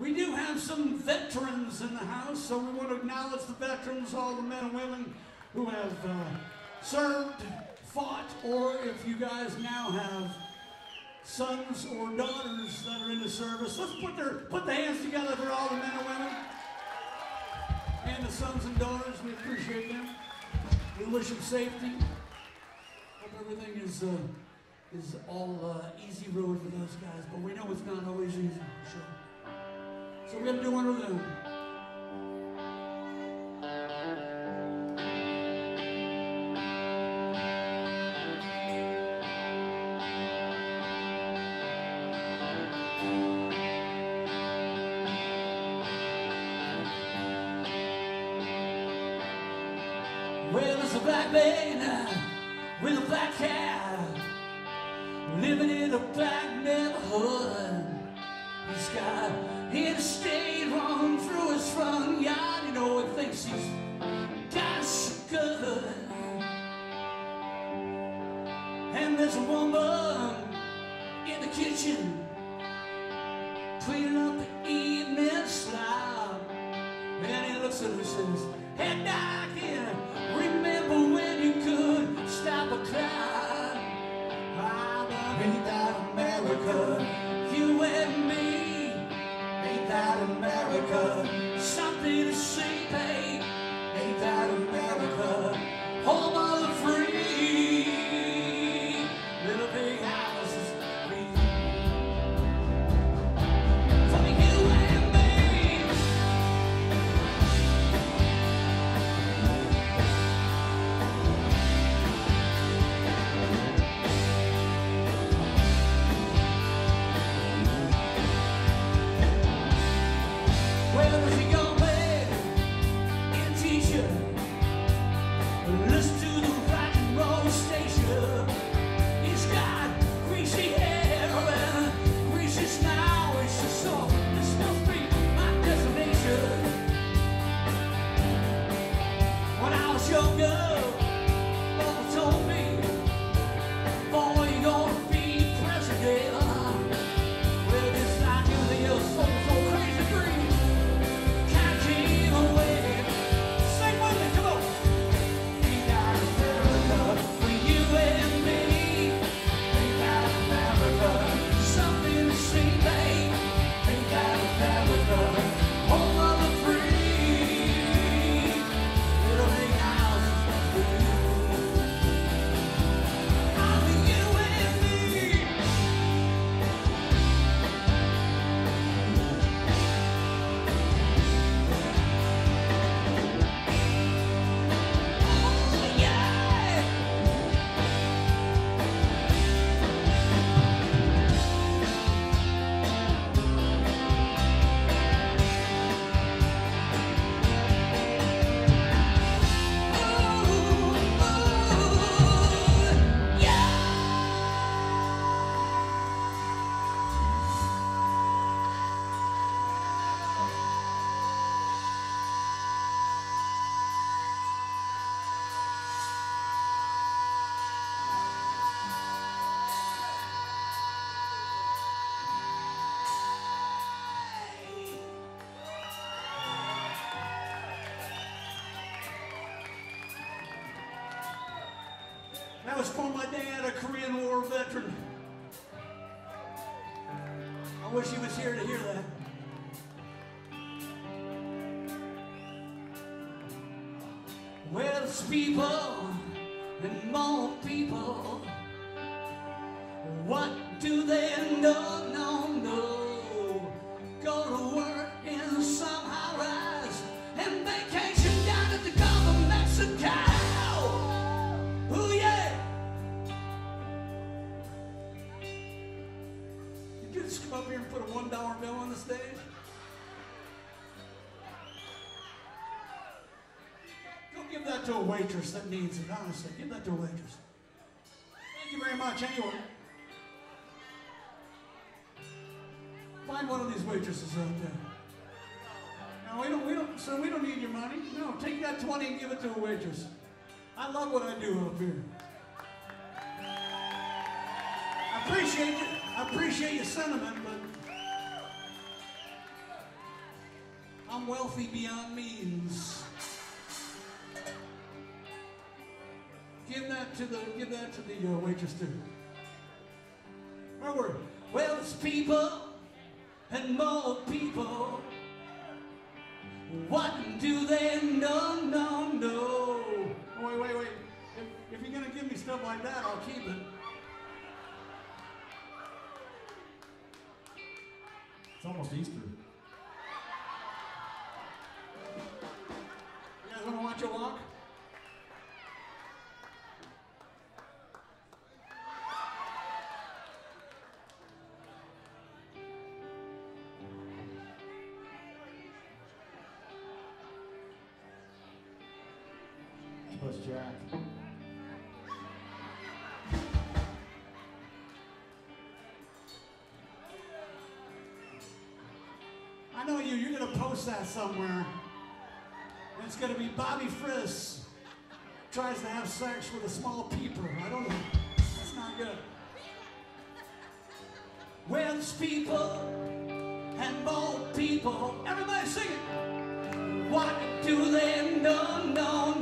We do have some veterans in the house, so we want to acknowledge the veterans, all the men and women who have uh, served, fought, or if you guys now have sons or daughters that are in the service, let's put their put the hands together for all the men and women and the sons and daughters. We appreciate them. We wish them safety. Hope everything is uh, is all uh, easy road for those guys, but we know it's not always easy. Sure. Gonna do one of them. Well, there's a black man uh, with a black cat living in a black neighborhood. He's got interstate run through his front yard. You know, he thinks he's got so good. And there's a woman in the kitchen cleaning up the evening slop. And he looks at her and says, Hey, Doc, was for my dad, a Korean War veteran. I wish he was here to hear that. It's people and more people. What do they know? Just come up here and put a one dollar bill on the stage? Go give that to a waitress that needs it, honestly. Give that to a waitress. Thank you very much, anyway. Find one of these waitresses out there. No, we don't, we don't, sir, we don't need your money. No, take that 20 and give it to a waitress. I love what I do up here. I appreciate it. I appreciate your sentiment, but I'm wealthy beyond means. Give that to the give that to the uh, waitress too. Where were we? Well, people and more people. What do they know? No, no. Wait, wait, wait. If, if you're gonna give me stuff like that, I'll keep it. It's almost Easter. You guys wanna watch a walk? Plus Jack. I know you. You're gonna post that somewhere. And it's gonna be Bobby Friss tries to have sex with a small peeper. I don't know. That's not good. It's people and more people. Everybody sing it. What do they know? No,